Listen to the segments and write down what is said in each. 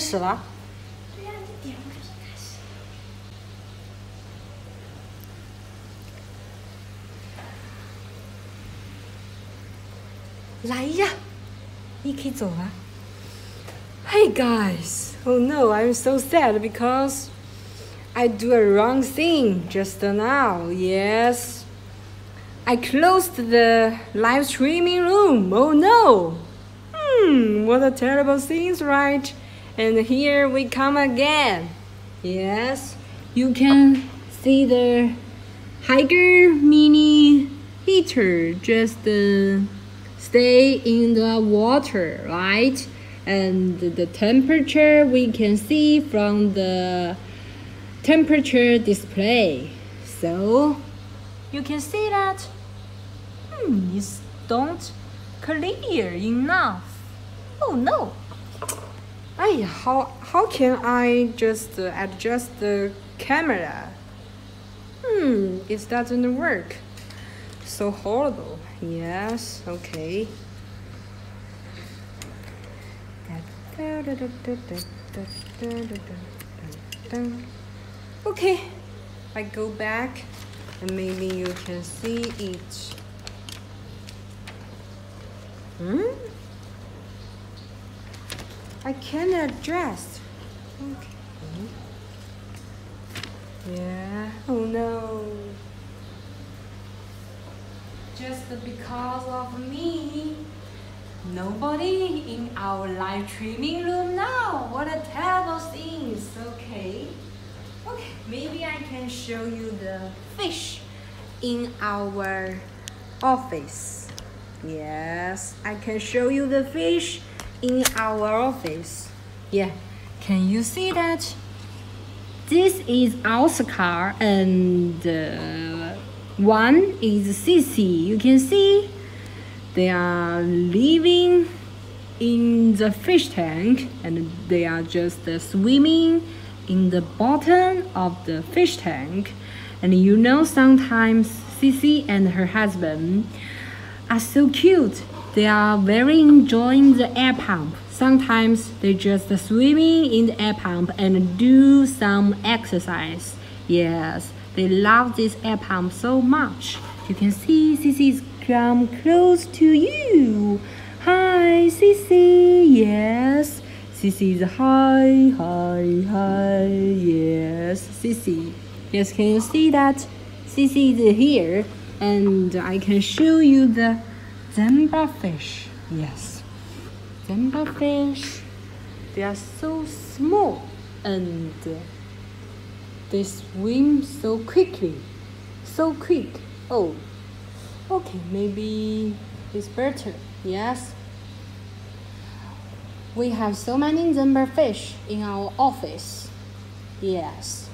摄像头啊，开始了。对呀，你点我就是开始。来呀，你可以走了。Hey guys, oh no, I'm so sad because I do a wrong thing just now. Yes, I closed the live streaming room. Oh no. Hmm, what a terrible thing, right? And here we come again. Yes, you can see the Hygger mini heater just uh, stay in the water, right? And the temperature we can see from the temperature display. So you can see that hmm, it's don't clear enough. Oh no! Ay, how how can I just uh, adjust the camera? Hmm, it doesn't work. So horrible. Yes, okay. Okay, I go back and maybe you can see it. Hmm? I cannot dress. Okay. Yeah. Oh no. Just because of me. Nobody in our live streaming room now. What a terrible thing. Okay. Okay, maybe I can show you the fish in our office. Yes, I can show you the fish in our office. Yeah, can you see that? This is Oscar and uh, one is Cici. You can see they are living in the fish tank and they are just uh, swimming in the bottom of the fish tank. And you know, sometimes Cici and her husband are so cute. They are very enjoying the air pump. Sometimes they just swimming in the air pump and do some exercise. Yes, they love this air pump so much. You can see Cici come close to you. Hi, Cici. Yes, Cici is hi, hi, hi. Yes, Cici. Yes, can you see that? Cici is here, and I can show you the zebra fish. Yes, zebra fish. They are so small and they swim so quickly. So quick. Oh, okay, maybe it's better. Yes. We have so many zebra fish in our office. Yes.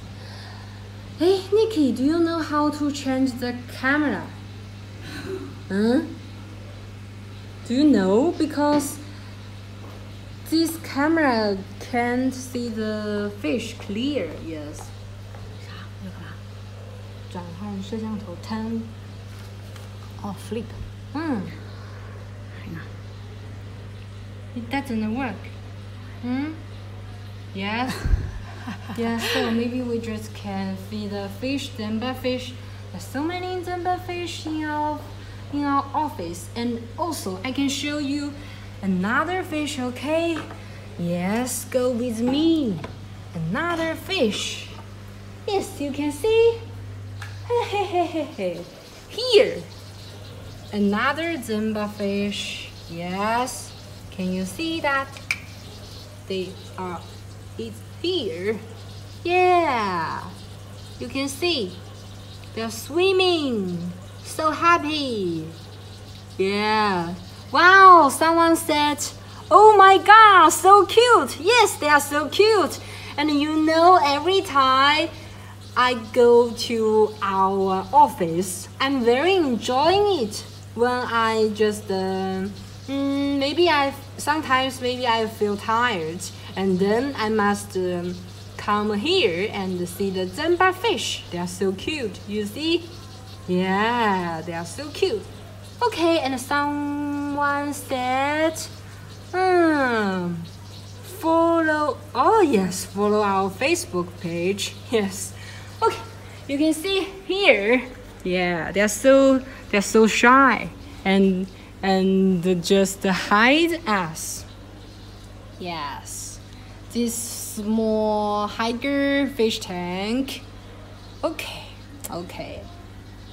Hey, Nikki, do you know how to change the camera? Huh? Do you know? Because this camera can't see the fish clear. Yes. 啥？那个啥？转换摄像头 turn or flip. Hmm. It doesn't work. Hmm? Yes. yeah, so maybe we just can feed the fish, zebra fish. There's so many zebra fish in our in our office. And also I can show you another fish, okay? Yes, go with me. Another fish. Yes, you can see. Here. Another zebra fish. Yes. Can you see that? They are it's here. Yeah. You can see. They're swimming. So happy. Yeah. Wow, someone said, Oh my god, so cute. Yes, they are so cute. And you know, every time I go to our office, I'm very enjoying it when I just, uh, maybe I, sometimes maybe I feel tired and then I must um, come here and see the zebra fish. They are so cute, you see? Yeah, they are so cute. Okay, and someone said, hmm, Oh yes, follow our Facebook page. Yes. Okay, you can see here. Yeah, they're so they're so shy and and just hide us. Yes, this small hider fish tank. Okay, okay.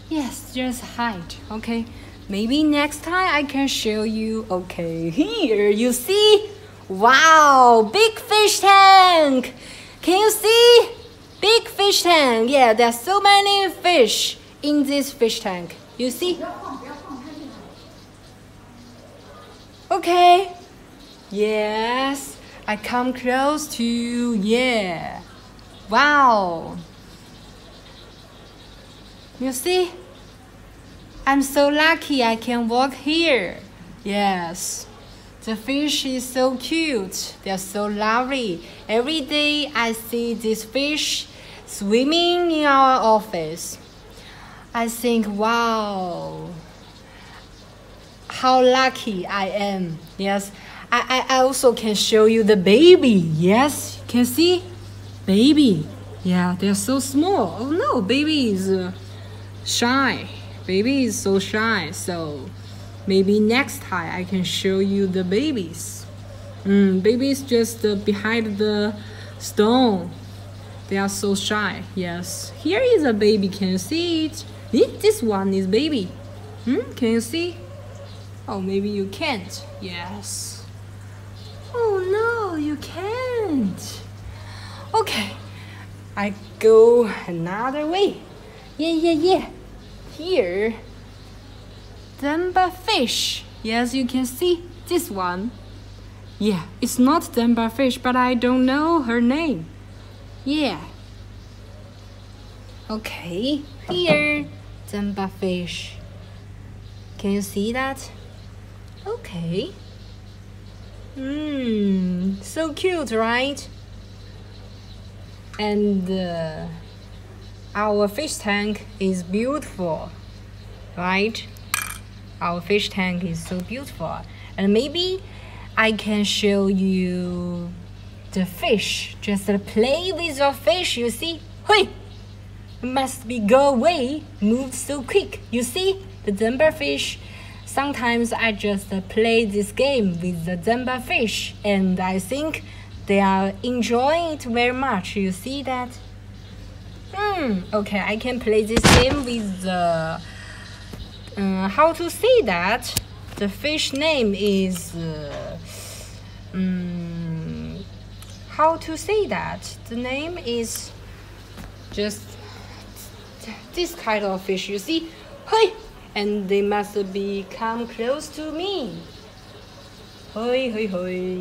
Yes, just hide. Okay, maybe next time I can show you. Okay, here you see. Wow, big fish tank. Can you see? Big fish tank. Yeah, there's so many fish in this fish tank. You see? Okay. Yes, I come close to yeah. Wow. You see? I'm so lucky I can walk here. Yes. The fish is so cute. They're so lovely. Every day I see this fish swimming in our office. I think, wow, how lucky I am. Yes, I, I also can show you the baby. Yes, you can see? Baby. Yeah, they're so small. Oh no, baby is uh, shy. Baby is so shy. So maybe next time I can show you the babies. Mm, babies just uh, behind the stone. They are so shy. Yes. Here is a baby. Can you see it? This one is baby. Hmm? Can you see? Oh, maybe you can't. Yes. Oh no, you can't. Okay. I go another way. Yeah, yeah, yeah. Here. Denba fish. Yes, you can see this one. Yeah, it's not Denba fish, but I don't know her name. Yeah. Okay, here, Denba fish. Can you see that? Okay. Mmm, so cute, right? And uh, our fish tank is beautiful, right? Our fish tank is so beautiful. And maybe I can show you the fish. Just play with your fish, you see? Hui! Must be go away, move so quick. You see? The Denver fish. Sometimes I just play this game with the Denver fish and I think they are enjoying it very much. You see that? Hmm, okay, I can play this game with the... Uh, how to say that? The fish name is... Uh, um, how to say that? The name is just this kind of fish. You see? Hey! And they must be come close to me. Hoi, hoi, hoi.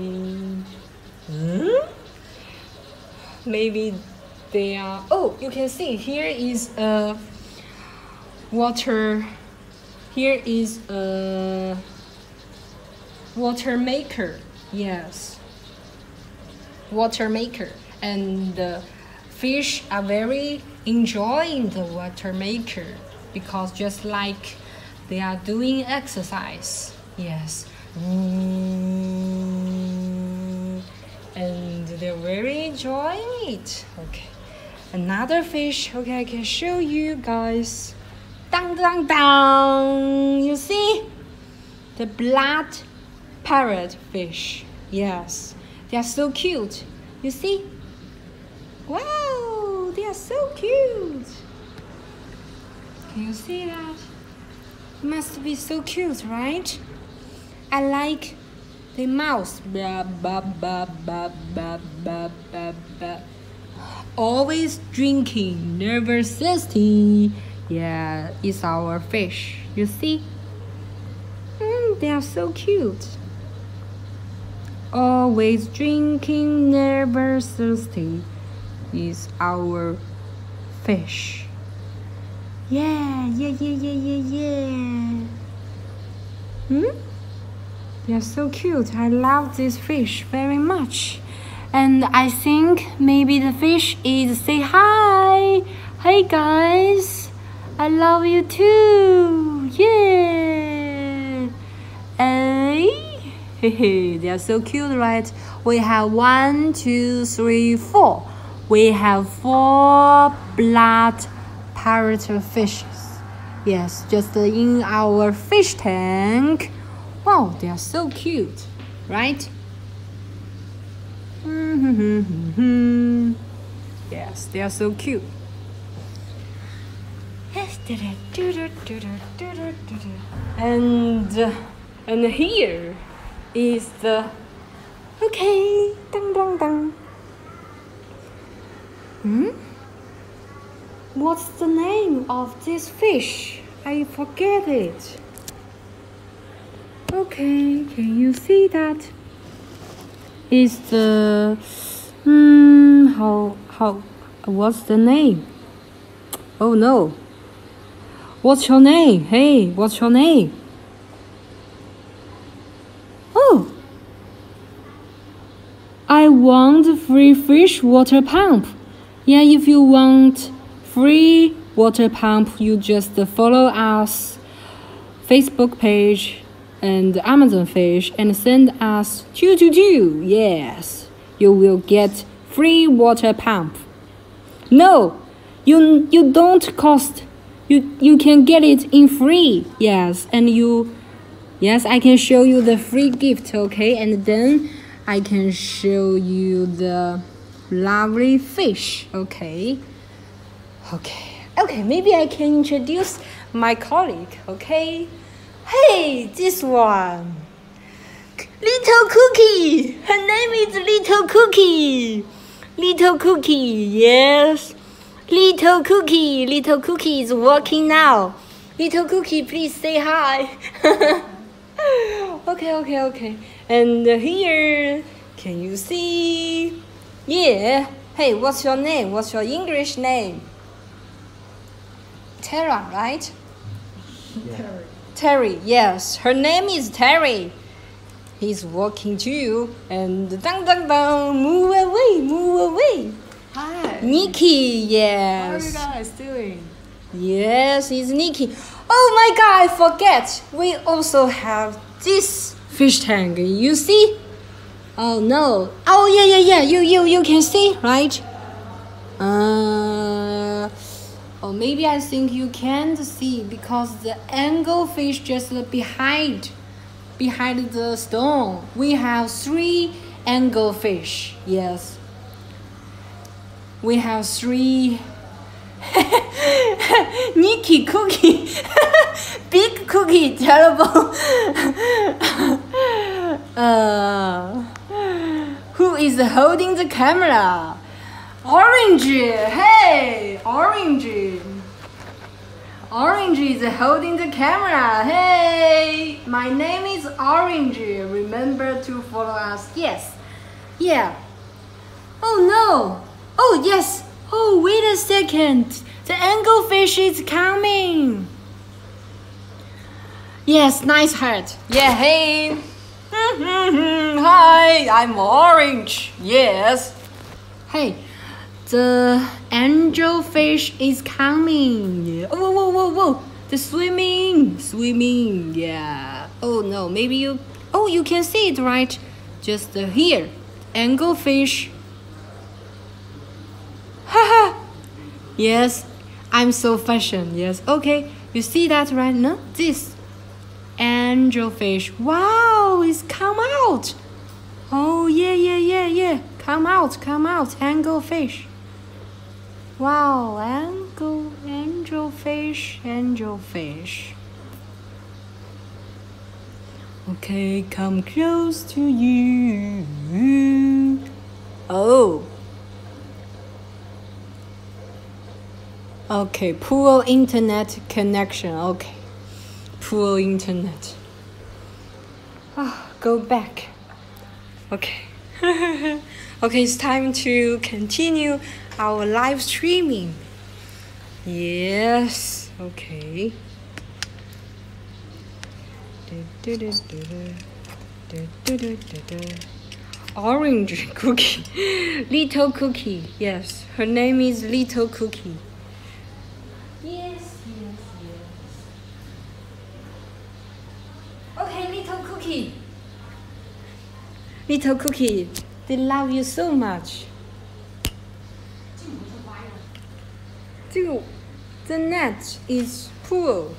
Hmm? Maybe they are. Oh, you can see here is a water. Here is a water maker. Yes, water maker, and the fish are very enjoying the water maker because just like they are doing exercise. Yes. Mm, and they're very enjoying it. Okay. Another fish. Okay, I can show you guys. Dang, dang, dang. You see? The blood parrot fish. Yes. They are so cute. You see? Wow, they are so cute. Can you see that? Must be so cute, right? I like the mouse. Ba, ba, ba, ba, ba, ba, ba, ba. Always drinking, never thirsty. Yeah, it's our fish. You see? Mm, they are so cute. Always drinking, never thirsty is our fish. Yeah, yeah, yeah, yeah, yeah, yeah. Hmm? They are so cute. I love this fish very much. And I think maybe the fish is say hi. Hey guys, I love you too. Yeah. Hey, Hey, hey, they are so cute, right? We have one, two, three, four. We have four blood parrot fishes. Yes, just in our fish tank. Wow, they are so cute, right? Yes, they are so cute. And and here is the okay. Dun, dun, dun. Hmm? What's the name of this fish? I forget it. Okay, can you see that? Is the hmm how how what's the name? Oh no. What's your name? Hey, what's your name? Oh. I want free fish water pump. Yeah, if you want free water pump, you just follow us Facebook page and Amazon Fish and send us two two two. Yes, you will get free water pump. No, you you don't cost. You you can get it in free. Yes, and you yes, I can show you the free gift, okay? And then I can show you the lovely fish, okay? Okay. Okay, maybe I can introduce my colleague, okay? Hey, this one. Little Cookie. Her name is Little Cookie. Little Cookie, yes. Little Cookie. Little Cookie is walking now. Little Cookie, please say hi. okay, okay, okay. And here, can you see? Yeah. Hey, what's your name? What's your English name? Tara, right? Terry. Terry, yes, her name is Terry. He's walking too, and dang dang dang, move away, move away. Hi. Nikki, yes. How are you guys doing? yes, it's Nikki. Oh my God, I forget. We also have this fish tank. You see? Oh no. Oh yeah, yeah, yeah. You, you, you can see, right? Uh. Or maybe I think you can't see because the angelfish just behind behind the stone. We have three angelfish. Yes. We have three Nikki cookie big cookie terrible uh, who is holding the camera? Orange, hey, Orange. Orange is holding the camera. Hey, my name is Orange. Remember to follow us. Yes. Yeah. Oh no. Oh yes. Oh, wait a second. The angelfish is coming. Yes, nice hat. Yeah, hey. Hi, I'm Orange. Yes. Hey, the angelfish is coming. Oh, whoa, whoa, whoa, whoa. The swimming, swimming. Yeah. Oh no, maybe you. Oh, you can see it right. Just uh, here, angelfish. Haha. yes, I'm so fashion. Yes. Okay, you see that right now? This angelfish. Wow, it's come out. Oh yeah, yeah, yeah, yeah. Come out, come out, angelfish. Wow, angle, angelfish, angelfish. Okay, come close to you. Oh. Okay, poor internet connection. Okay, poor internet. Ah, go back. Okay. okay, it's time to continue our live streaming. Yes. Okay. Orange cookie. Little cookie. Yes. Her name is Little Cookie. Yes, yes, yes. Okay, Little Cookie. little cookie. They love you so much. 这个 the net is full.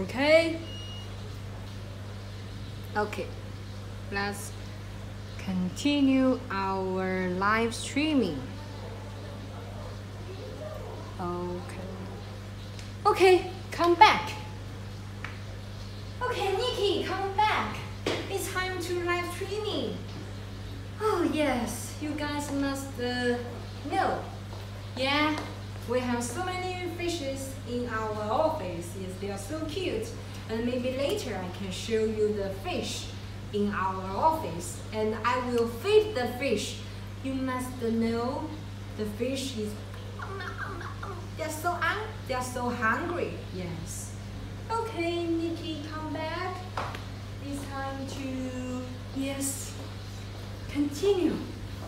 Okay. Okay. Let's continue our live streaming. Okay. Okay, come back. Okay, Nikki, come back. It's time to live streaming. Oh yes, you guys must uh, know. Yeah, we have so many fishes in our office. Yes, they are so cute. And maybe later I can show you the fish in our office. And I will feed the fish. You must know the fish is they're so they're so hungry. Yes. Okay, Nikki, come back. It's time to yes. Continue.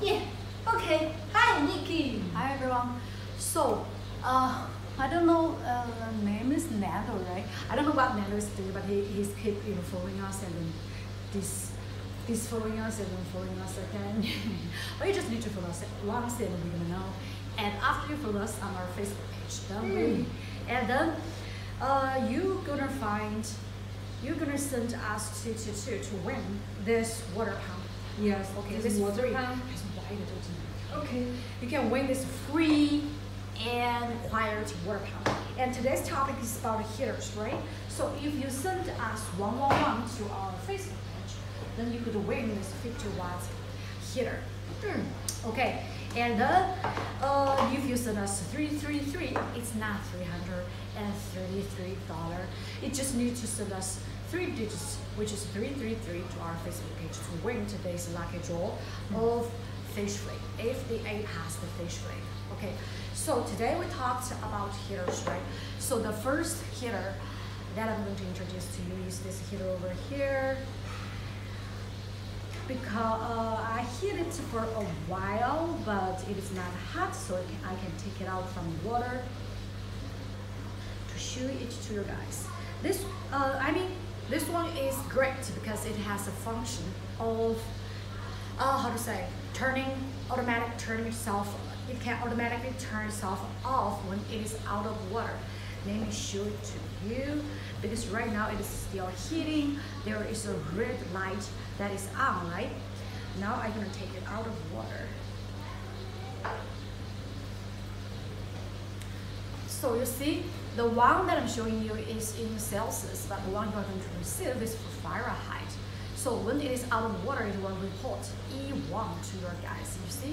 Yeah. Okay. Hi, Nikki. Hi everyone. So, uh, I don't know. Uh, name is Nando, right? I don't know what Nando is doing, but he he's keep you know following us and then this this following us and then following us again. but you just need to follow us once and we're gonna know. And after you follow us on our Facebook page, don't worry. And then uh, you gonna find you're gonna send us to to to to win this water pump. Yes. Okay, This this water pump. Okay, you can win this free and quiet pump. And today's topic is about heaters, right? So if you send us 111 to our Facebook page, then you could win this 50 watts heater. Hmm, Okay, and then uh, if you send us 333, it's not 333 dollar. It just needs to send us three digits, which is 333 to our Facebook page to win today's lucky draw of fish flake. If the egg has the fish flake. Okay, so today we talked about heaters, right? So the first heater that I'm going to introduce to you is this heater over here because uh, I heat it for a while, but it is not hot, so I can, take it out from the water to show it to you guys. This, uh, I mean, this one is great because it has a function of, uh, how to say, turning, automatic turning itself. It can automatically turn itself off when it is out of water. Let me show it to you because right now it is still heating. There is a red light that is on, right? Now I'm gonna take it out of water. So you see, the one that I'm showing you is in Celsius, but the one you are going to receive is for Fahrenheit. So when it is out of water, it will report E1 to your guys, you see?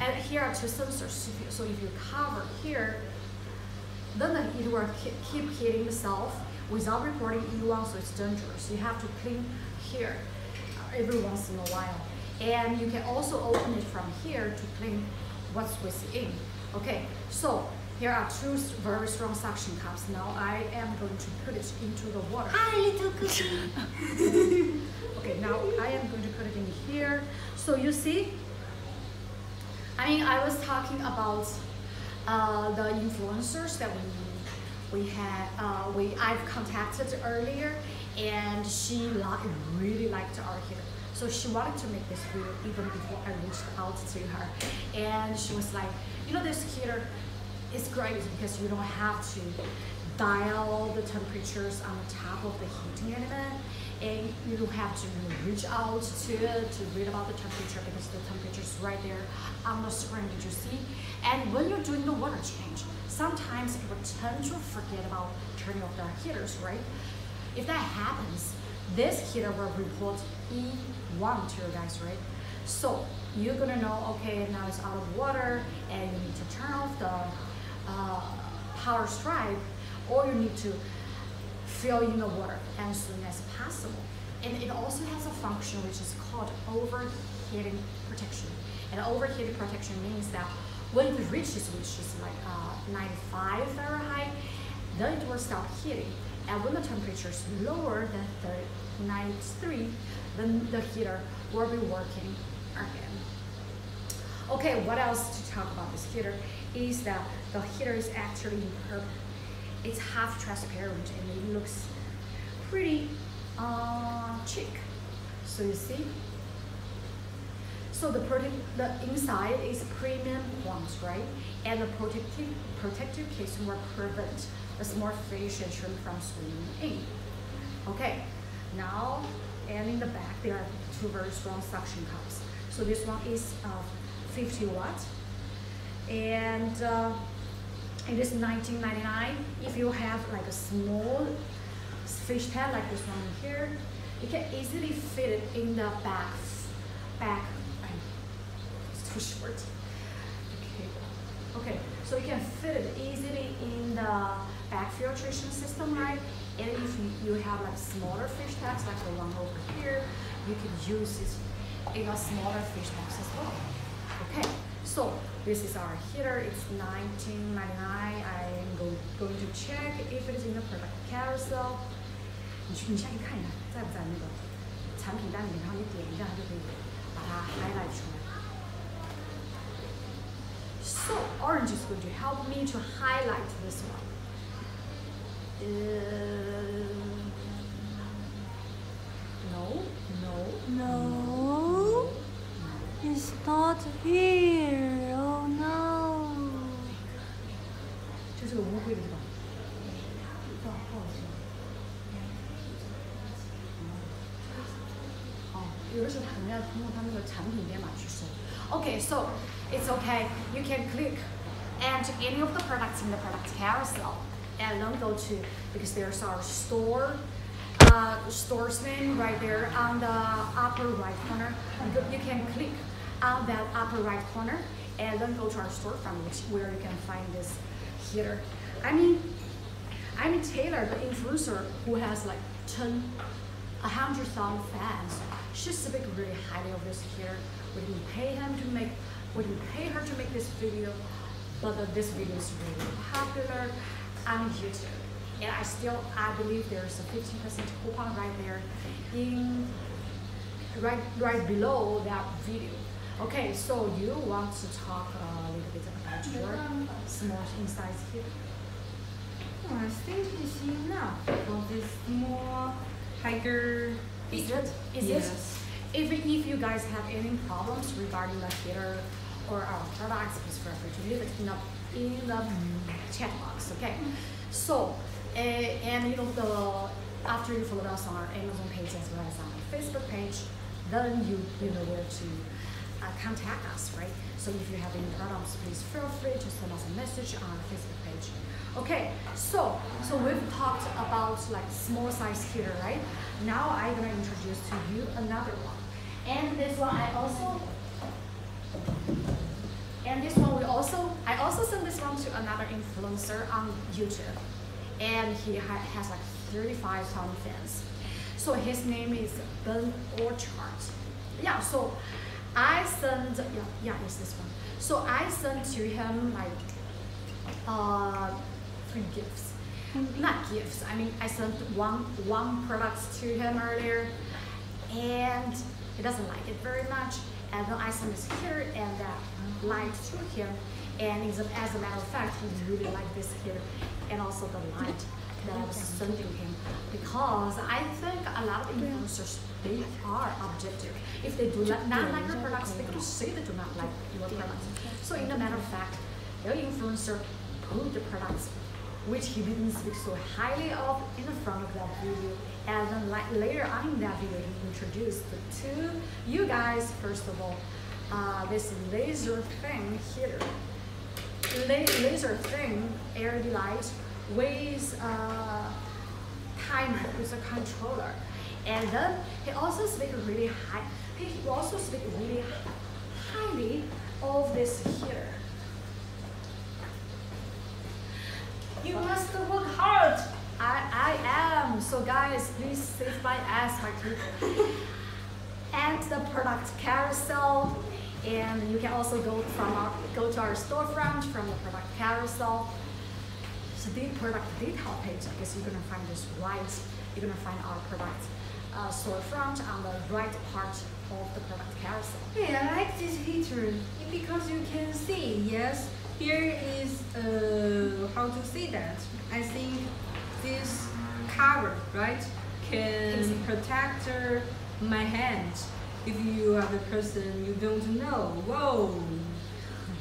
And here are two sensors. So if you cover here, then it will keep hitting itself without reporting E1, so it's dangerous. You have to clean here every once in a while. And you can also open it from here to clean what's within. Okay, so here are two very strong suction cups. Now I am going to put it into the water. Hi, little cookie. Okay, now I am going to put it in here. So you see, I mean, I was talking about uh, the influencers that we we had uh, we I've contacted earlier, and she li- really liked our hair. So she wanted to make this video even before I reached out to her, and she was like, you know, this heater is great because you don't have to dial the temperatures on the top of the heating element. And you don't have to reach out to to read about the temperature because the temperature is right there on the screen did you see? And when you're doing the water change sometimes people tend to forget about turning off their heaters right? If that happens this heater will report E1 to you guys right? So you're gonna know okay now it's out of water and you need to turn off the uh, power stripe or you need to fill in the water as soon as possible. And it also has a function which is called overheating protection. And overheating protection means that when it reaches, which is like uh, 95 Fahrenheit, then it will stop heating. And when the temperature is lower than 93, then the heater will be working again. Okay, what else to talk about this heater is that the heater is actually purple. It's half transparent and it looks pretty uh, cheek. So you see? So the, the inside is premium ones, right? And the protective, protective case will prevent the small fish and shrimp from swimming in. Okay, now, and in the back, there are two very strong suction cups. So this one is uh, 50 watt. And uh, it is 19.99. If you have like a small fish tank like this one here, you can easily fit it in the back, back, it's too short. Okay, okay, so you can fit it easily in the back filtration system, right? And if you, have like smaller fish tanks, like the one over here, you can use it in a smaller fish tanks as well. Okay, so this is our heater. It's 19.99. I'm go, going to check if it is in the product carousel. 你去，你下去看一看，在不在那个产品单里面，然后你点一下，它就可以把它 highlight 出来。So orange is going to help me to highlight this one. Uh, no, no, No, it's not here. Oh no. 这是个乌龟的地方。不好不好意思。哦，有的时候可能要通过他们的产品编码去搜。Okay, so it's okay. You can click and any of the products in the product carousel and then go to because there's our store uh, store's name right there on the upper right corner. You go- You can click on that upper right corner and then go to our storefront, which where you can find this heater. I mean, I mean Taylor, the influencer who has like 10, 100,000 fans, she speaks really highly of this heater. We didn't pay him to make, we didn't pay her to make this video, but uh, this video is really popular on YouTube. And I still, I believe there's a 15% coupon right there in, right, right below that video. Okay, so you want to talk a little bit about your small insights here? Oh, I think it's enough for this more Hygger. Is it? Is yes. it? If, if you guys have any problems regarding the heater or our products, please feel free to leave it in the, in the chat box, okay? So, uh, and you know, the, after you follow us on our Amazon page as well as on our Facebook page, then you, you know where to uh, contact us, right? So if you have any problems, please feel free to send us a message on our Facebook page. Okay, so so we've talked about like small size heater, right? Now I'm gonna introduce to you another one. And this one I also and this one we also I also sent this one to another influencer on YouTube. And he ha- has like 35,000 fans. So his name is Ben Orchard. Yeah, so I sent yeah, yeah, it's this one. So I sent to him like uh three gifts. Not gifts. I mean I sent one one product to him earlier and he doesn't like it very much. And then I sent this here and that light to him. And as a, as a matter of fact, he really liked this here and also the light that was sending him because I think a lot of influencers they are objective. If they do not, not like your products, they could say they do not like your products. So in a matter of fact, your influencer put the products which he didn't speak so highly of in the front of that video. And then like later on in that video, he introduced to you guys, first of all, uh, this laser thing here. La- laser thing, LED light Uh, with a timer, with a controller. And then he also speak really high, he also speak really highly of this here. You must work hard. I, I am. So guys, please save my ass, my people. and the product carousel. And you can also go from our, go to our storefront from the product carousel. So the product detail page, I guess you're gonna find this right. You're gonna find our product uh, storefront on the right part of the product carousel. Hey, I like this heater because you can see. Yes, here is uh how to see that. I think this cover, right? can protect my hand. If you are the person you don't know, whoa,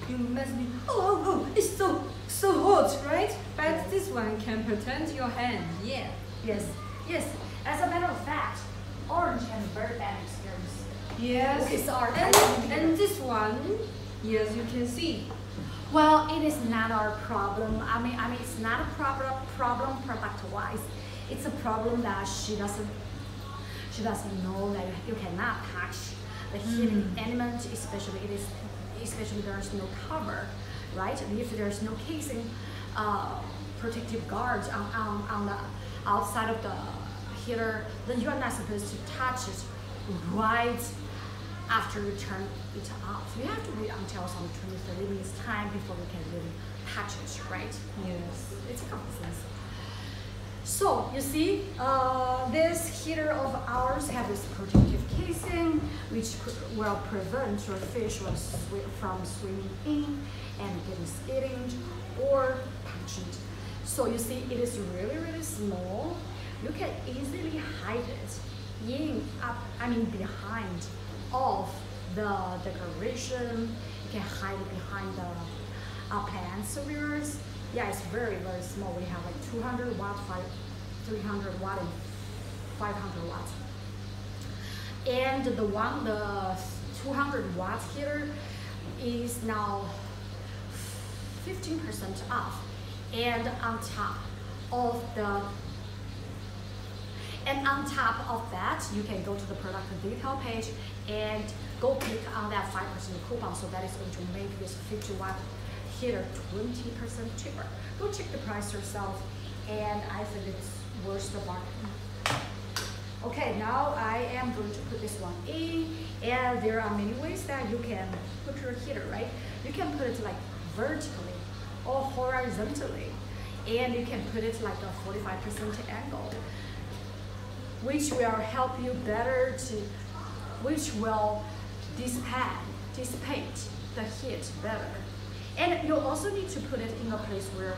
you must be. Oh, oh, oh, it's so so hot, right? But this one can protect your hand. Yeah. Yes, yes. As a matter of fact, Orange had a very bad experience. Yes. With our and, and this one, yes, you can see. Well, it is not our problem. I mean, I mean, it's not a problem problem product-wise. It's a problem that she doesn't she doesn't know that you cannot touch the hidden hmm. element, especially it is especially there's no cover, right? And if there's no casing, uh, protective guards on, on, on the outside of the heater, then you are not supposed to touch it right after you turn it off. You have to wait until some 20, 30 minutes time before you can really touch it, right? Yes. It's common sense. So you see, uh, this heater of ours have this protective casing, which will prevent your fish from, swimming in and getting skidded or punctured. So you see, it is really, really small. You can easily hide it in up, I mean behind of the decoration. You can hide it behind the uh, of yours. Yeah, it's very, very small. We have like 200 watt, five, 300 watt, and 500 watt. And the one, the 200 watt heater is now 15% off. And on top of the and on top of that, you can go to the product detail page and go click on that 5% coupon. So that is going to make this 50 watt heater 20% cheaper. Go check the price yourself. And I think it's worth the bargain. Okay, now I am going to put this one in. And there are many ways that you can put your heater, right? You can put it like vertically or horizontally. And you can put it like a 45% angle which will help you better to, which will dissipate, dissipate the heat better. And you also need to put it in a place where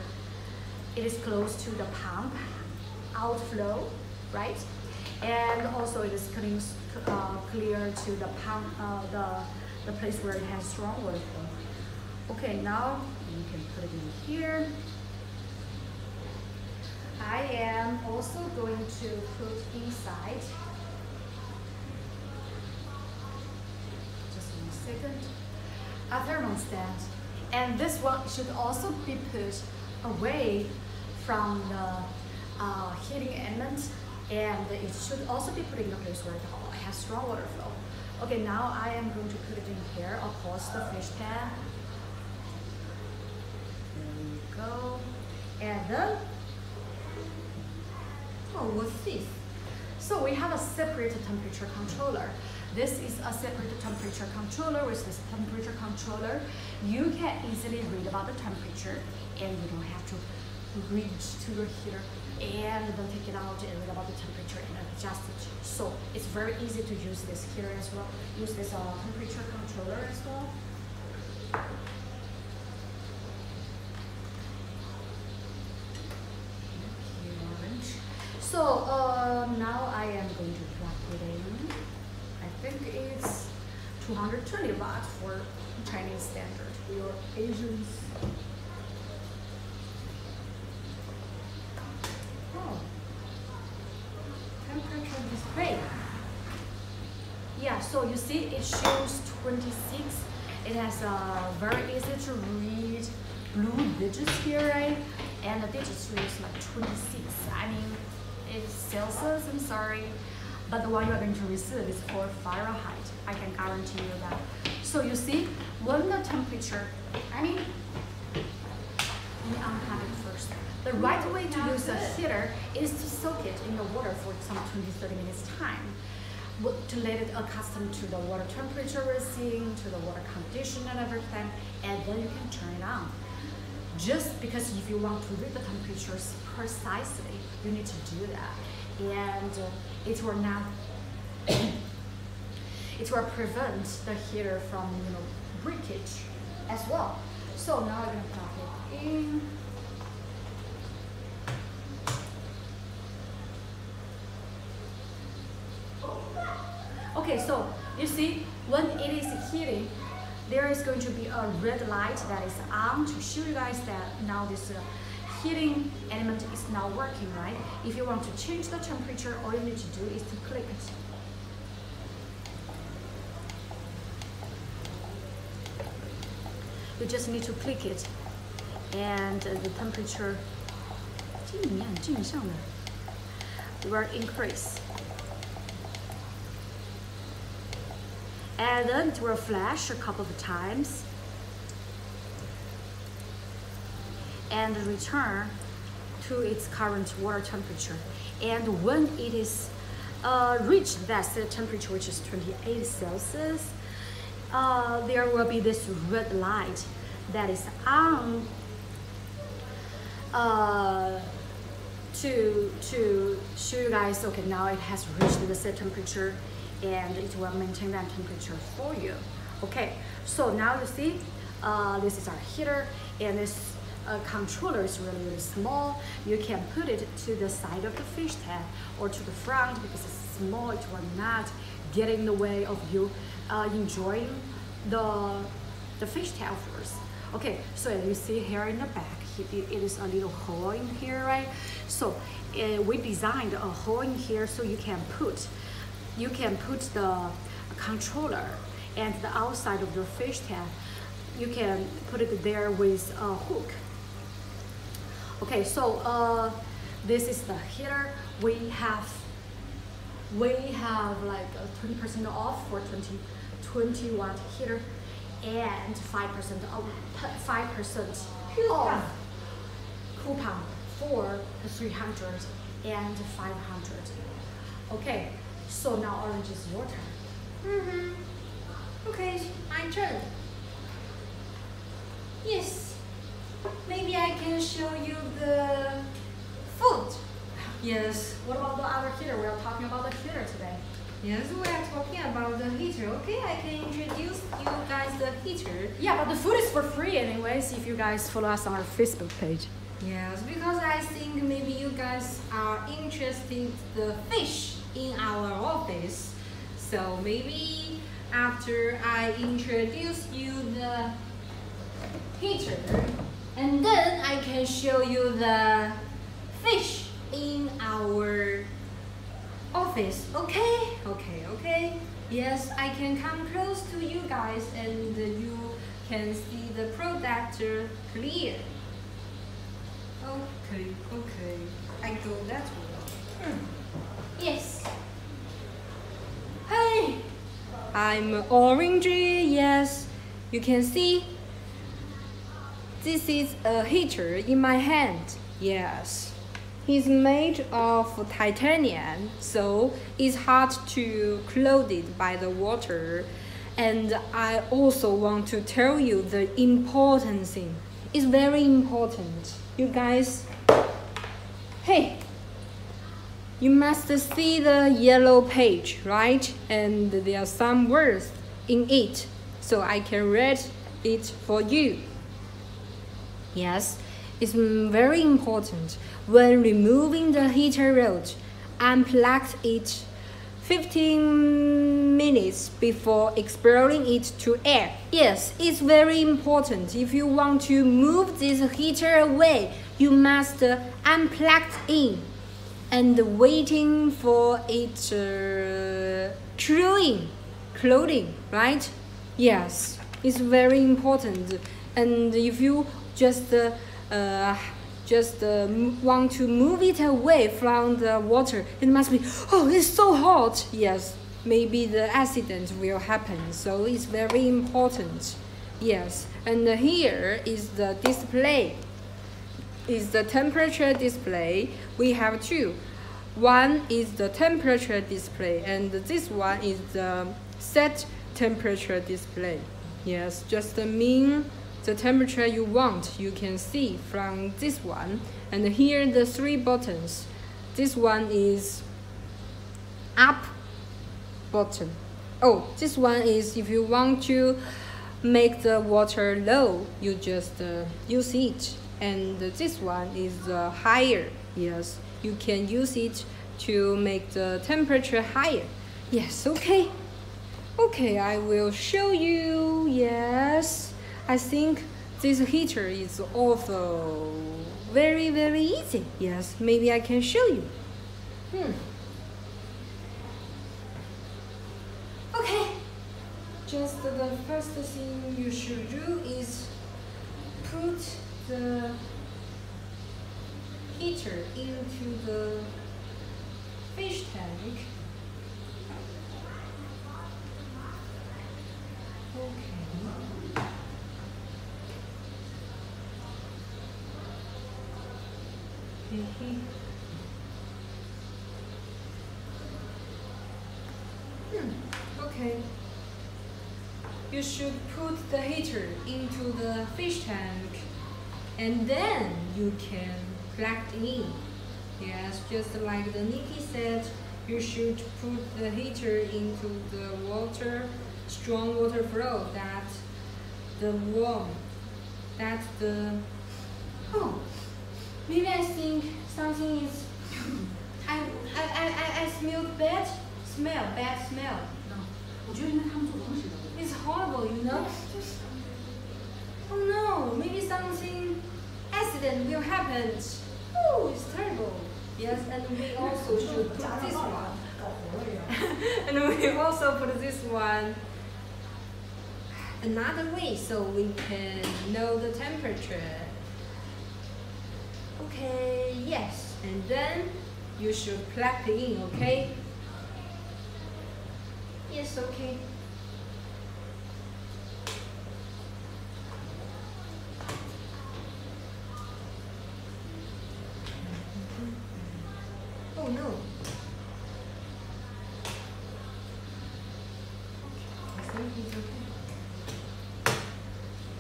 it is close to the pump outflow, right? And also it is clean, uh, clear to the pump, uh, the, the place where it has strong water flow. Okay, now you can put it in here. I am also going to put inside, just one second, a thermostat. And this one should also be put away from the uh, heating element and it should also be put in a place where it has strong water flow. Okay, now I am going to put it in here across the fish pan. There we go. And then Oh, what's this? So we have a separate temperature controller. This is a separate temperature controller. With this temperature controller, you can easily read about the temperature and you don't have to reach to your heater and then take it out and read about the temperature and adjust it. So it's very easy to use this heater as well. Use this uh, temperature controller as well. So uh, now I am going to plug it in. I think it's 220 watts for Chinese standard. Your Asians. Oh. Temperature display. Yeah, so you see it shows 26. It has a very easy to read blue digits here, right? And the digits reads like 26. I mean, it's Celsius, I'm sorry. But the one you're going to receive is for Fahrenheit. I can guarantee you that. So you see, when the temperature, I mean, let it first. The right way to use a heater is to soak it in the water for some 20, 30 minutes time. To let it accustom to the water temperature we're seeing, to the water condition and everything, and then you can turn it on. Just because if you want to read the temperatures precisely, you need to do that. And it will not, it will prevent the heater from, you know, breakage as well. So now I'm gonna plug it in. Okay, so you see, when it is heating, there is going to be a red light that is on to show you guys that now this uh, heating element is not working, right? If you want to change the temperature, all you need to do is to click it. You just need to click it and the temperature will increase. And then it will flash a couple of times and return to its current water temperature. And when it is uh, reached that set temperature, which is 28 Celsius, uh, there will be this red light that is on uh, to to show you guys okay now it has reached the set temperature and it will maintain that temperature for you okay so now you see uh, this is our heater and this controller is really really small you can put it to the side of the fish tank or to the front because it's small it will not get in the way of you uh, enjoying the the fish tank first okay so you see here in the back it is a little hole in here, right? So uh, we designed a hole in here so you can put, you can put the controller and the outside of your fish tank. You can put it there with a hook. Okay, so uh, this is the heater. We have, we have like 20% off for 20, 20 watt heater and 5% off, 5% off coupon for 300 and 500. Okay, so now orange is your turn. Mm-hmm. Okay, my turn. Yes. I can show you the food. Yes. What about the other heater? We are talking about the heater today. Yes, we are talking about the heater. Okay, I can introduce you guys the heater. Yeah, but the food is for free anyways if you guys follow us on our Facebook page. Yes, because I think maybe you guys are interested the fish in our office. So maybe after I introduce you the heater, and then I can show you the fish in our office. Okay? Okay, okay. Yes, I can come close to you guys and you can see the product clear. Okay, okay. I go that way. Hmm. Yes. Hey! I'm orangey, yes. You can see. This is a heater in my hand. Yes. It's made of titanium, so it's hard to close it by the water. And I also want to tell you the important thing. It's very important you guys, hey, you must see the yellow page, right? And there are some words in it, so I can read it for you. Yes, it's very important. When removing the heater rod, unplug it 15 minutes before exposing it to air. Yes, it's very important. If you want to move this heater away, you must unplug it in and waiting for it uh, cooling, clothing, right? Yes, it's very important. And if you just uh, uh, just uh, want to move it away from the water. It must be, oh, it's so hot. Yes, maybe the accident will happen. So it's very important. Yes, and here is the display. Is the temperature display. We have two. One is the temperature display, and this one is the set temperature display. Yes, just the mean the temperature you want you can see from this one. And here the three buttons. This one is up button. Oh this one is if you want to make the water low you just uh, use it. And this one is uh, higher. Yes you can use it to make the temperature higher. Yes okay. Okay, I will show you. Yes, I think this heater is also very, very easy. Yes, maybe I can show you. Hmm. Okay, just the first thing you should do is put the heater into the fish tank. Okay. Hmm. Okay. You should put the heater into the fish tank and then you can plug in. Yes, just like the Nikki said, you should put the heater into the water, strong water flow that the warm, that the, oh, maybe I think something is, I, I, I, I, I smell bad smell, bad smell. 我觉得应该他们做东西的。 It's horrible, you know? Oh no, maybe something accident will happen. Oh, it's terrible. Yes, and we also should put this one. 搞活了也。 and we also put this one another way so we can know the temperature. Okay, yes, and then you should plug in, okay? Yes, okay. Oh no.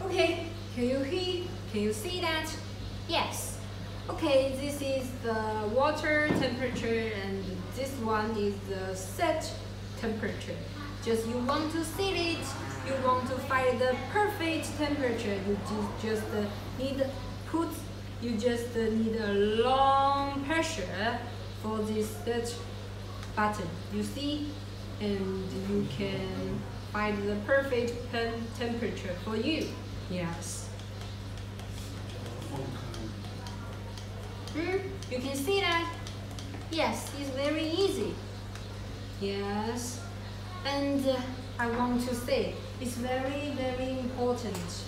Okay, can you hear? Can you see that? Yes. Okay, this is the water temperature and this one is the set temperature. Just you want to set it, you want to find the perfect temperature. You just just uh, need put. You just uh, need a long pressure for this set button. You see, and you can find the perfect pen temperature for you. Yes. Hmm? You can see that? Yes, it's very easy. Yes. And uh, I want to say, it's very, very important.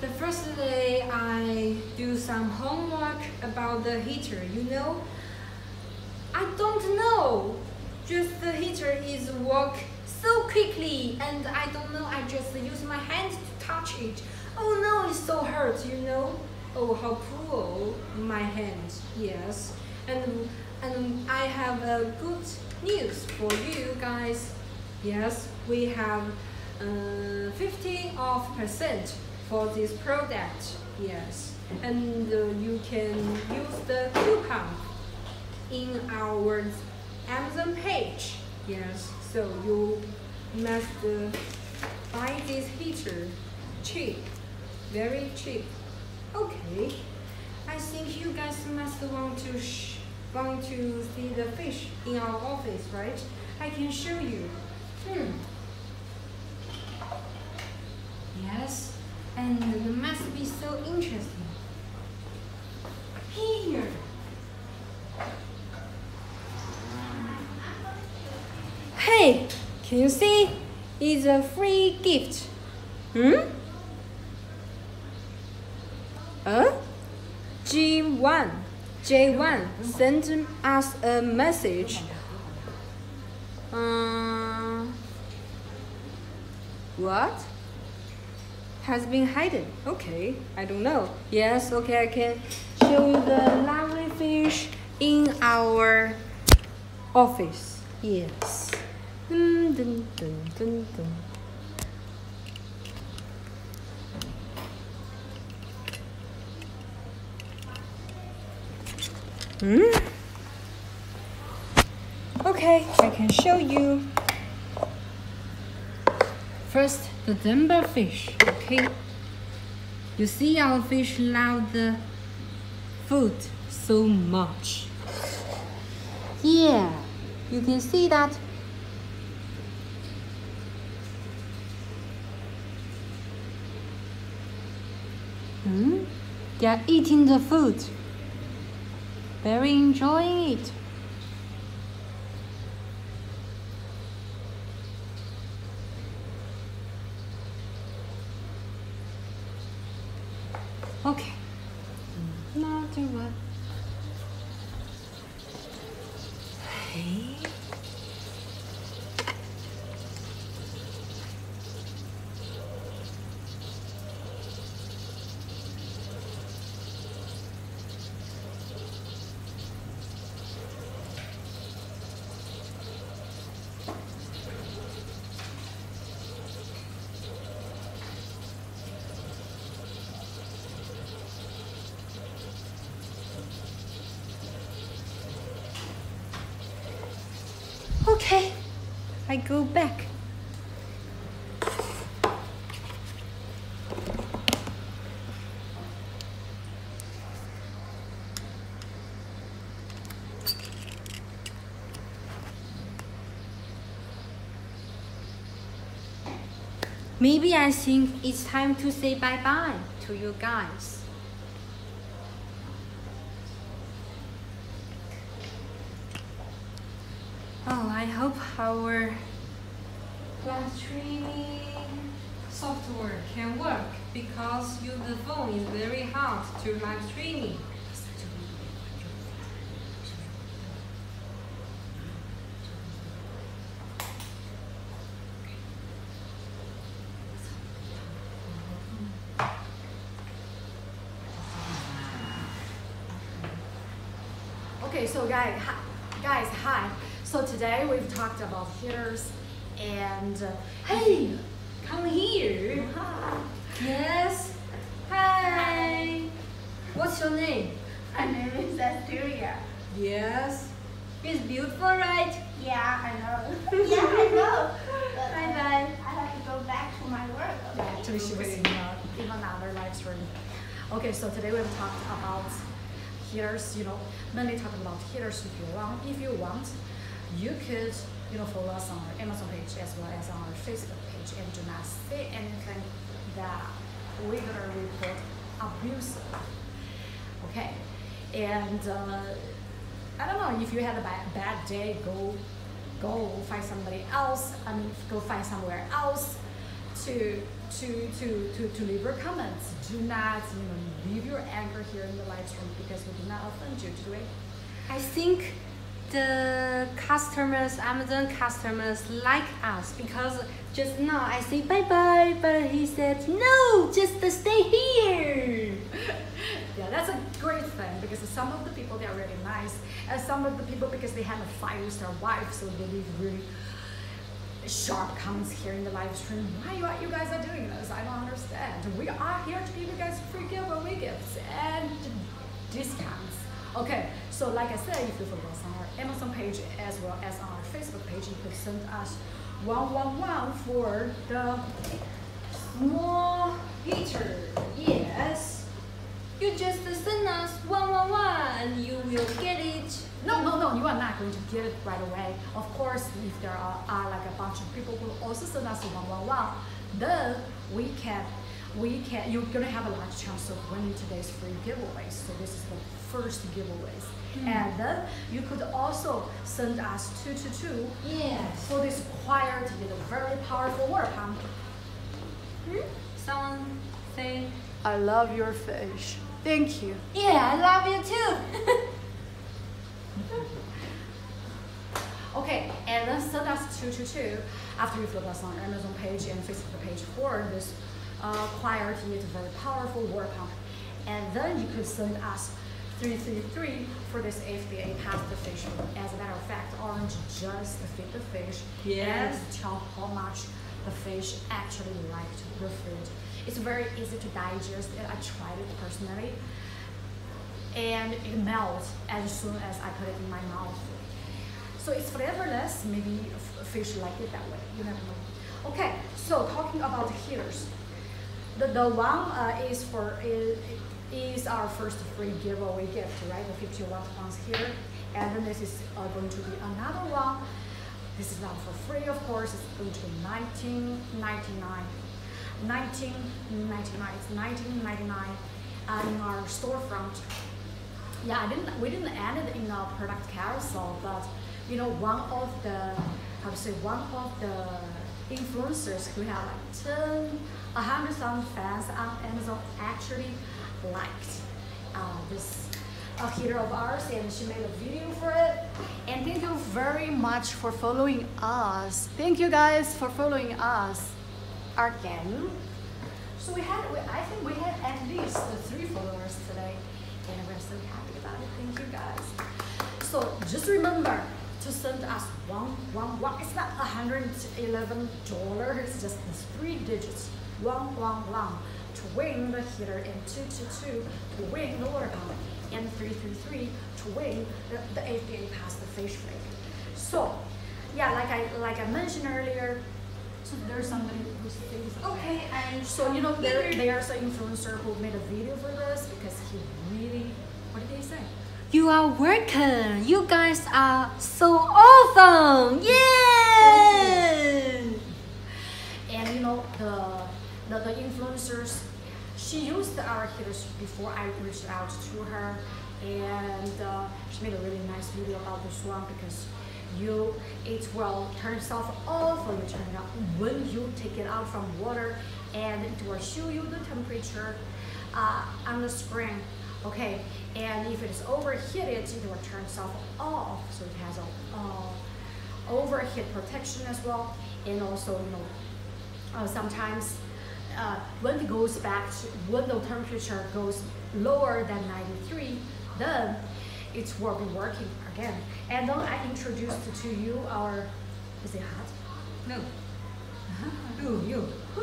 The first day I do some homework about the heater, you know? I don't know. Just the heater is work so quickly and I don't know, I just use my hand to touch it. Oh no, it's so hurt, you know? Oh, how cruel my hand, yes. And, and I have a good news for you guys. Yes, we have uh, 50 off percent for this product, yes. And uh, you can use the coupon in our Amazon page. Yes, so you must uh, buy this heater cheap, very cheap. Okay, I think you guys must want to want to see the fish in our office, right? I can show you. Hmm. Yes, and it must be so interesting. Here. Hey, can you see? It's a free gift. Hmm? Huh? G1. J1 sent us a message. Uh, what? Has been hidden. Okay, I don't know. Yes, okay, I can show you the lovely fish in our office. Yes. Dun, dun, dun, Hmm? Okay, I can show you. First, the jumbo fish, okay? You see our fish love the food so much. Yeah, you can see that Hmm? They are eating the food. Very enjoying it. Okay. Not too bad. Hey. Okay, I go back. Maybe I think it's time to say bye bye to you guys. Oh, I hope our live streaming software can work because use the phone is very hard to live streaming. Okay, so guys, hi, guys, hi. So today we've talked about heaters and uh, Hey, come here. hi. Yes. Hi. What's your name? My name is Asteria. Yes. It's beautiful, right? Yeah, I know. yeah, I know. But, Bye uh, bye. I have to go back to my work. Yeah, Okay? actually she was in uh, in another live stream. Okay, so today we've talked about heaters, you know, mainly talking about heaters if you want. If you want, you could, you know, follow us on our Amazon page as well as on our Facebook page and do not say anything that we're gonna report abusive. Okay, and uh, I don't know if you had a bad, bad day, go go find somebody else. I mean, go find somewhere else to to to to to leave your comments. Do not you know leave your anger here in the live stream because we do not offend you, do we? I think the customers, Amazon customers like us because just now I say bye bye, but he said no, just to stay here. Yeah, that's a great thing because some of the people they are really nice, and some of the people because they have a five star wife, so they leave really sharp comments here in the live stream. Why you, you guys are doing this? I don't understand. We are here to give you guys free giveaway gifts and discounts. Okay, so like I said, if you follow us on our Amazon page as well as on our Facebook page, you could send us one one one for the small heater, yes. You just send us one one one, and you will get it. No, no, no, you are not going to get it right away. Of course, if there are, are like a bunch of people who also send us one one one, then we can, we can, you're gonna have a large chance of winning today's free giveaways. So this is the first giveaways. And then you could also send us two two two Yes. for this choir, quiet yet very powerful word, huh? Hmm? Someone say, I love your fish. Thank you. yeah, I love you too. Okay, and then send us 222 after you follow us on Amazon page and Facebook page for this uh, quiet a very powerful word pump. And then you could send us 333 for this FDA past the fish. As a matter of fact, orange just fit the fish Yes. and tell how much the fish actually liked the food. It's very easy to digest I tried it personally and it melts as soon as I put it in my mouth. So it's flavorless. Maybe fish like it that way. You never know. Okay, so talking about heaters, the the one uh, is for is, is our first free giveaway gift, right? The 50 watt ounce heater, and then this is uh, going to be another one. This is not for free, of course. It's going to be 19.99. 19.99. It's 19.99 uh, in our storefront. Yeah, I didn't. We didn't add it in our product carousel, but you know, one of the how to say one of the influencers who have like 10, 100,000 fans on Amazon actually liked uh, this a heater of ours and she made a video for it. And thank you very much for following us. Thank you guys for following us again. So we had, I think we had at least three followers today, and we're so happy you guys. So just remember to send us one, one, one. It's not hundred eleven dollars. It's just three digits. One, one, one to win the heater, and two, two, two to win the water pump, and three, three, three to win the, the FDA pass the fish flake. So, yeah, like I like I mentioned earlier. So there's somebody who thinks Okay, I. so you know there there's an influencer who made a video for this because he really what did he say? You are welcome. You guys are so awesome. Yeah. And you know the the, the influencers she used our heaters before I reached out to her and uh, she made a really nice video about this one because you it will turn itself off or you turn it when you take it out from water and it will show you the temperature uh, on the screen okay and if it is overheated it will turn itself off so it has a uh, overheat protection as well and also you know uh, sometimes uh, when it goes back to when the temperature goes lower than 93 then it will be working again and then i introduced to you our is it hot No. you, you.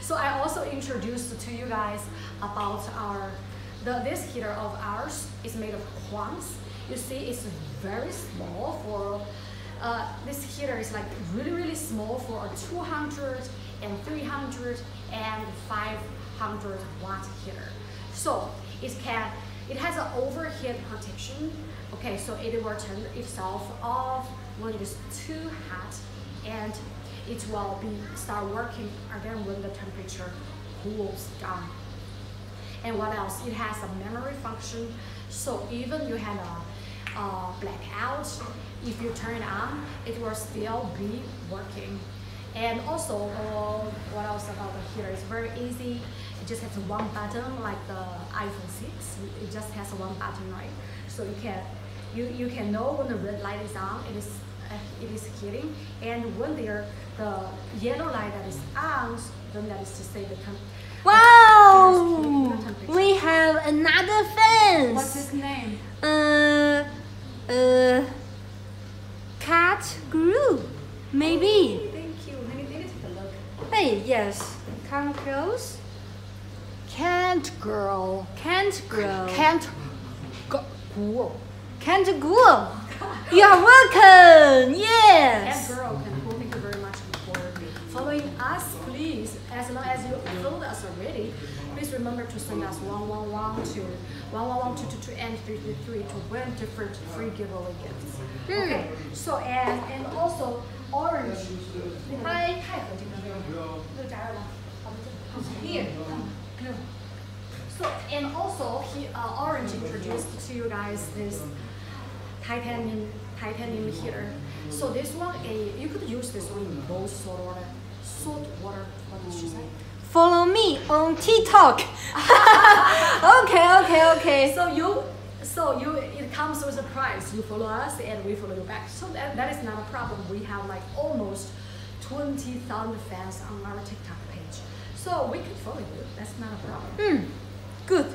So I also introduced to you guys about our the this heater of ours is made of quartz. You see, it's very small for uh, this heater is like really really small for a 200 and 300 and 500 watt heater. So it can it has an overheat protection. Okay, so it will turn itself off when it is too hot and it will be start working again when the temperature cools down. And what else? It has a memory function, so even you had a, a blackout, if you turn it on, it will still be working. And also, uh, what else about the heater? It's very easy. It just has one button, like the iPhone 6. It just has one button, right? So you can you, you can know when the red light is on, it is uh, it is heating, and when there the yellow light that is on, then that is to say the temp. Wow. We have another fence. What's his name? Uh, uh, cat grew, maybe. Hey, thank you. Let me, let me take a look. Hey, yes. Come close. Can't grow. Can't grow. Can't go. Whoa. Can't grow. You are welcome. And Yes. girl can cool. Thank you very much for following us, please. As long as you followed us already, please remember to send us one one one to one one one two two two and three three three to win different free giveaway gifts. Okay. So and and also orange. Hi. 太合金了，这个这个加热了。好的，好的。Here. No. So and also he uh, Orange introduced to you guys this titanium titanium heater. So this one, a you could use this one in both salt water, salt water. What did she say? Follow me on TikTok. okay, okay, okay. So you, so you, it comes with a price. You follow us and we follow you back. So that, that is not a problem. We have like almost twenty thousand fans on our TikTok page. So we can follow you. That's not a problem. Hmm. Good.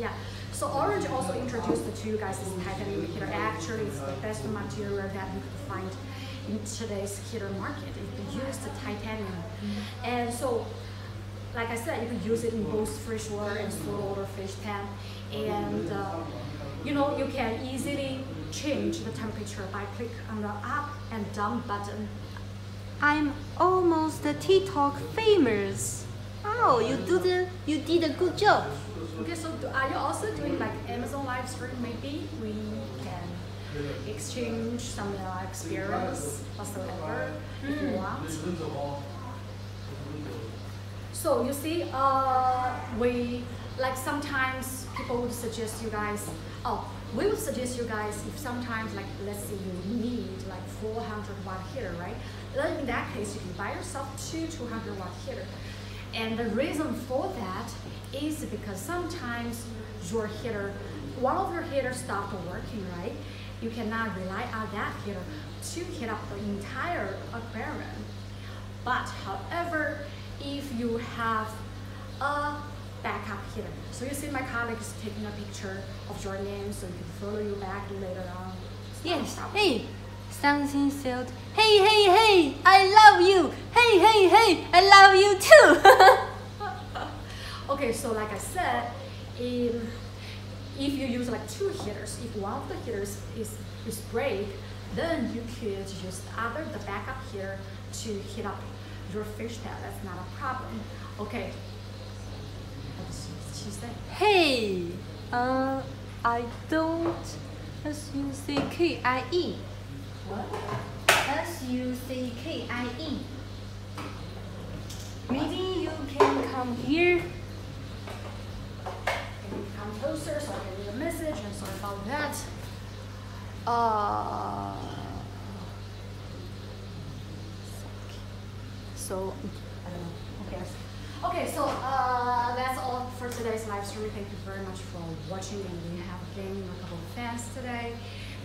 Yeah. So Orange also introduced to you guys this titanium heater. Actually, it's the best material that you can find in today's heater market. It can use the titanium, and so, like I said, you can use it in both freshwater and saltwater fish tank, and uh, you know you can easily change the temperature by click on the up and down button. I'm almost a TikTok famous. Oh, you do the you did a good job. Okay, so are you also doing like Amazon live stream? Maybe we can exchange some uh, experience whatsoever if you want. So you see, uh, we like sometimes people would suggest you guys, oh, we would suggest you guys if sometimes like let's say you need like 400 watt heater, right? Then in that case, you can buy yourself two 200 watt heater. And the reason for that is because sometimes your heater, one of your heaters stopped working, right? You cannot rely on that heater to heat up the entire aquarium. But however, if you have a backup heater, so you see my colleague is taking a picture of your name so you can follow you back later on. Yes. Hey, something said, hey, hey, hey, I love you. Hey, hey, hey, I love you too. Okay, so like I said, in, if you use like two heaters, if one of the heaters is, is break, then you could use the other, the backup heater to heat up your fish tank. That's not a problem. Okay. What did she, she say? hey, uh, I don't. S U C K I E. What? S U C K I E. Maybe you can come here. Can you come closer so I can read the message and sorry about that. Uh, so, know. Okay. Okay, so uh, that's all for today's live stream. Thank you very much for watching, and we have again a couple of fans today.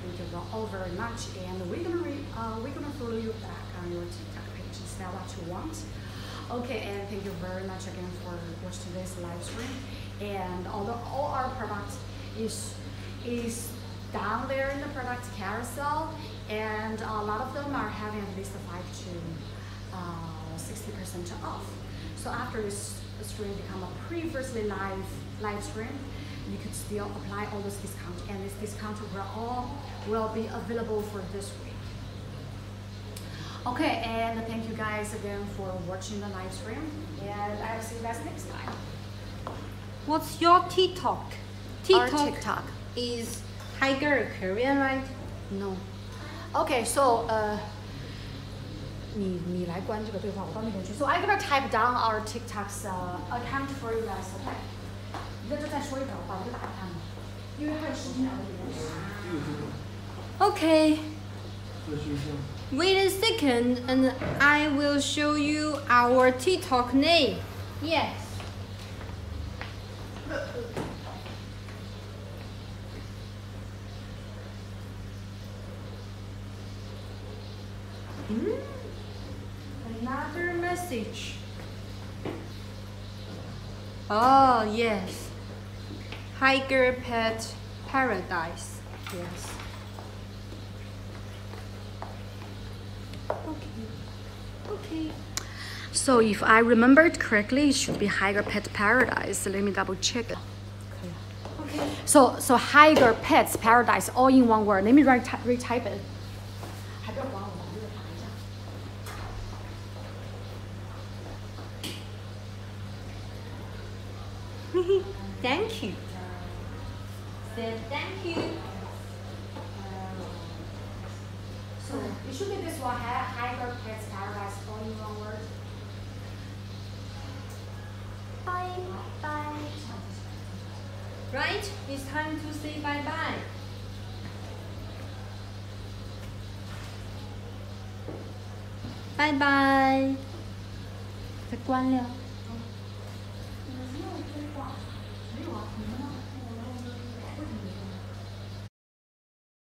Thank you all very much, and we're gonna re- uh, we're gonna follow you back on your TikTok page. Is that what you want? Okay, and thank you very much again for watching today's live stream. And although all our products is is down there in the product carousel, and a lot of them are having at least a five to uh, sixty percent off. So after this stream become a previously live live stream, you could still apply all those discounts, and this discount will all will be available for this week. Okay, and thank you guys again for watching the live stream, and I'll see you guys next time. What's your TikTok? Our TikTok. is Tiger Korean, right? No. Okay, so 呃、你你来关这个对话，我到那边去。So I'm gonna type down our TikTok's uh, account for you guys. Okay. 你在这再说一遍，我把这个打开看看，因为还有十几秒的延时。 Okay. 这是像 Wait a second, and I will show you our TikTok name. Yes. Yes. Tiger Pet Paradise. Yes. Okay. Okay. So if I remembered correctly, it should be Hygger Pet Paradise. Let me double check. it. Okay. So so Hygger Pets Paradise all in one word. Let me retype it. Bye. 再关了。